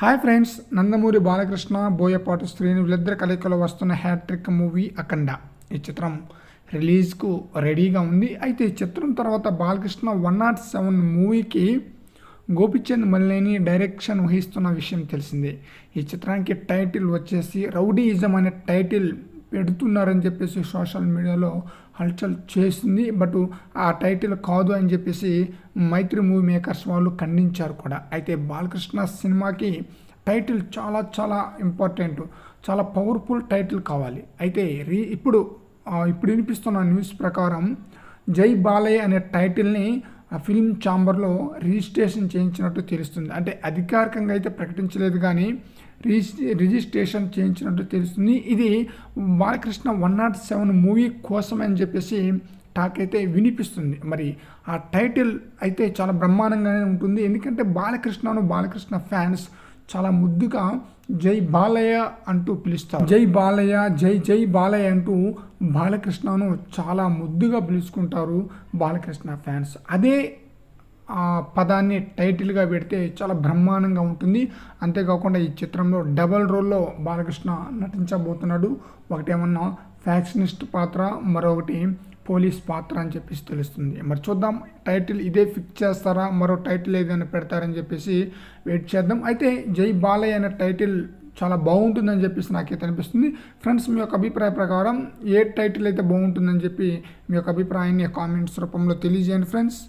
Hi friends Nandamuri Balakrishna Boyapati Srinu వీళ్ళిద్దరు కలయికలో వస్తున్న హ్యాట్రిక్ మూవీ అఖండ ఈ చిత్రం రిలీజ్కు రెడీగా ఉంది. అయితే ఈ చిత్రం తర్వాత బాలకృష్ణ వన్ నాట్ సెవెన్ మూవీకి గోపిచంద్ మల్లేని డైరెక్షన్ వహిస్తున్న విషయం తెలిసిందే. ఈ చిత్రానికి టైటిల్ వచ్చేసి రౌడీయిజం అనే టైటిల్ పెడుతున్నారని చెప్పేసి సోషల్ మీడియాలో హల్చల్ చేసింది. బట్ ఆ టైటిల్ కాదు అని చెప్పేసి మైత్రి మూవీ మేకర్స్ వాళ్ళు ఖండించారు కూడా. అయితే బాలకృష్ణ సినిమాకి టైటిల్ చాలా చాలా ఇంపార్టెంట్ చాలా పవర్ఫుల్ టైటిల్ కావాలి. అయితే రీ ఇప్పుడు ఇప్పుడు వినిపిస్తున్న న్యూస్ ప్రకారం జై బాలయ్య అనే టైటిల్ని ఫిల్మ్ ఛాంబర్లో రిజిస్ట్రేషన్ చేయించినట్టు తెలుస్తుంది. అంటే అధికారికంగా అయితే ప్రకటించలేదు కానీ రిజిస్ట్రేషన్ చేయించినట్టు తెలుస్తుంది. ఇది Balakrishna one nought seven movie కోసం అని చెప్పేసి టాక్ అయితే వినిపిస్తుంది. మరి ఆ టైటిల్ అయితే చాలా బ్రహ్మాండంగానే ఉంటుంది. ఎందుకంటే బాలకృష్ణను బాలకృష్ణ ఫ్యాన్స్ చాలా ముద్దుగా జై బాలయ్య అంటూ పిలుస్తారు. జై బాలయ్య జై జై బాలయ్య అంటూ బాలకృష్ణను చాలా ముద్దుగా పిలుచుకుంటారు బాలకృష్ణ ఫ్యాన్స్. అదే ఆ పదాన్ని టైటిల్గా పెడితే చాలా బ్రహ్మాండంగా ఉంటుంది. అంతేకాకుండా ఈ చిత్రంలో డబల్ రోల్లో బాలకృష్ణ నటించబోతున్నాడు. ఒకటేమన్నా ఫ్యాక్షనిస్ట్ పాత్ర మరొకటి పోలీస్ పాత్ర అని చెప్పేసి తెలుస్తుంది. మరి చూద్దాం టైటిల్ ఇదే ఫిక్స్ చేస్తారా మరో టైటిల్ ఏదైనా పెడతారని చెప్పేసి వెయిట్ చేద్దాం. అయితే జై బాలయ్య అనే టైటిల్ చాలా బాగుంటుందని చెప్పేసి నాకైతే అనిపిస్తుంది. ఫ్రెండ్స్ మీ యొక్క అభిప్రాయ ప్రకారం ఏ టైటిల్ అయితే బాగుంటుందని చెప్పి మీ యొక్క అభిప్రాయాన్ని కామెంట్స్ రూపంలో తెలియజేయండి ఫ్రెండ్స్.